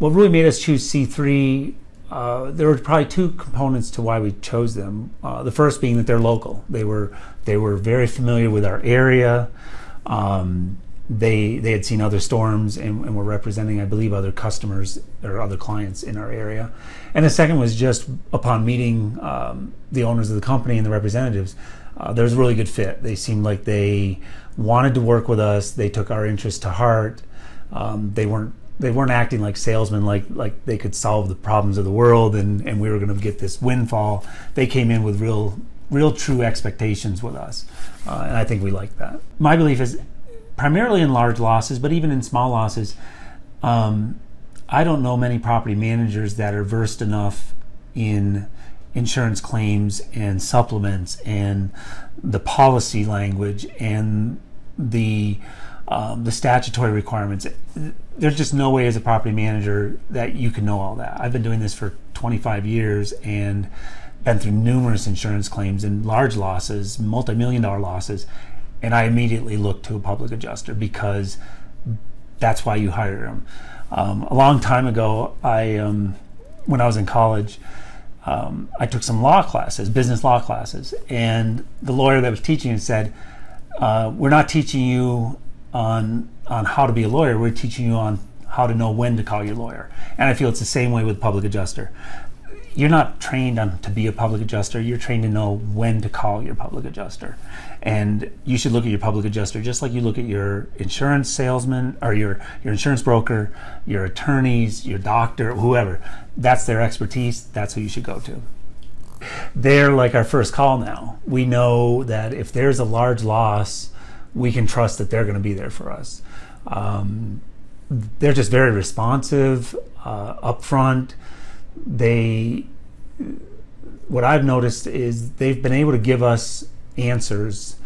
what really made us choose C3, uh, there were probably two components to why we chose them. Uh, the first being that they're local. They were they were very familiar with our area. Um, they they had seen other storms and, and, were representing, I believe, other customers or other clients in our area. And the second was just upon meeting um, the owners of the company and the representatives, uh, there was a really good fit. They seemed like they wanted to work with us. They took our interest to heart. Um, they weren't they weren't acting like salesmen, like like they could solve the problems of the world and, and we were going to get this windfall. They came in with real real true expectations with us, uh, and I think we like that. My belief is primarily in large losses, but even in small losses, um, I don't know many property managers that are versed enough in insurance claims and supplements and the policy language and the um, the statutory requirements. There's just no way as a property manager that you can know all that. I've been doing this for 25 years and been through numerous insurance claims and large losses, multi-million dollar losses, and I immediately look to a public adjuster because that's why you hire them. Um, a long time ago, I um, when I was in college, um, I took some law classes, business law classes, and the lawyer that was teaching said, uh, "We're not teaching you on on how to be a lawyer. We're teaching you on how to know when to call your lawyer." And I feel it's the same way with public adjuster you're not trained on to be a public adjuster. You're trained to know when to call your public adjuster, and you should look at your public adjuster just like you look at your insurance salesman or your your insurance broker, your attorneys, your doctor, whoever. That's their expertise. That's who you should go to. They're like our first call now. We know that if there's a large loss, we can trust that they're going to be there for us. Um, they're just very responsive, uh, upfront they what I've noticed is they've been able to give us answers,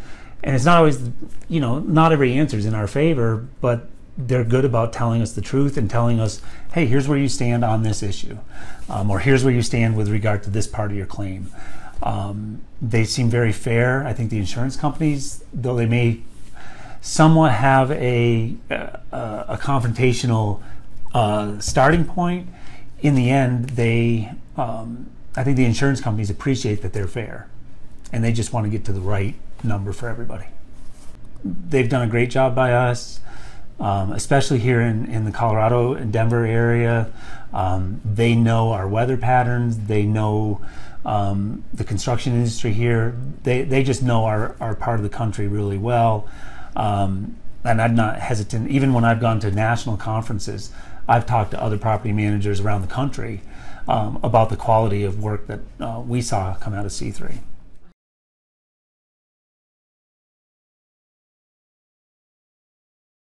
and it's not always, you know, not every answer is in our favor, but they're good about telling us the truth and telling us, hey, here's where you stand on this issue, um, or here's where you stand with regard to this part of your claim. Um, they seem very fair. I think the insurance companies, though they may somewhat have a a, a confrontational uh, starting point, in the end, they, um, I think the insurance companies appreciate that they're fair, and they just want to get to the right number for everybody. They've done a great job by us, um, especially here in, in the Colorado and Denver area. Um, they know our weather patterns. They know um, the construction industry here. They, they just know our, our part of the country really well. Um, and I'm not hesitant, even when I've gone to national conferences, I've talked to other property managers around the country um, about the quality of work that uh, we saw come out of C3.